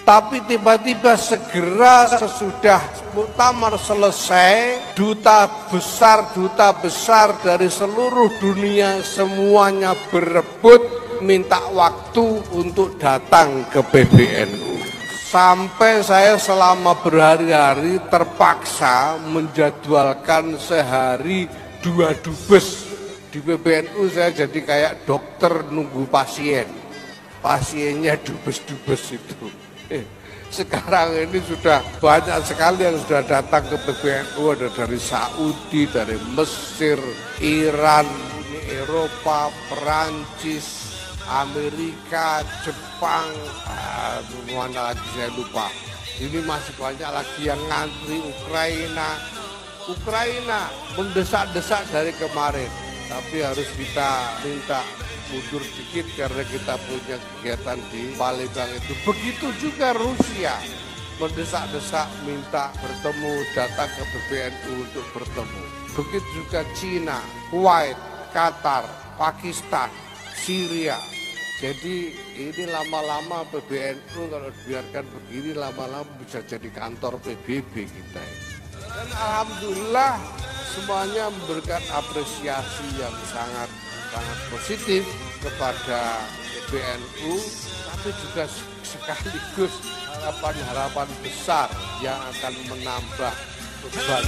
Tapi tiba-tiba segera sesudah muktamar selesai, duta besar, duta besar dari seluruh dunia semuanya berebut minta waktu untuk datang ke PBNU. Sampai saya selama berhari-hari terpaksa menjadwalkan sehari dua dubes. Di PBNU saya jadi kayak dokter nunggu pasien. Pasiennya dubes-dubes itu. Sekarang ini sudah banyak sekali yang sudah datang ke PBNU ada dari Saudi, dari Mesir, Iran, Eropa, Perancis, Amerika, Jepang, ah, mana lagi saya lupa. Ini masih banyak lagi yang ngantri Ukraina. Ukraina mendesak-desak dari kemarin, tapi harus kita minta mundur sedikit karena kita punya kegiatan di Palembang itu. Begitu juga Rusia mendesak-desak minta bertemu, datang ke PBNU untuk bertemu. Begitu juga Cina, Kuwait, Qatar, Pakistan, Syria. Jadi ini lama-lama PBNU kalau dibiarkan begini lama-lama bisa jadi kantor PBB kita. Dan Alhamdulillah semuanya memberikan apresiasi yang sangat sangat positif kepada PBNU, tapi juga sekaligus harapan-harapan besar yang akan menambah beban.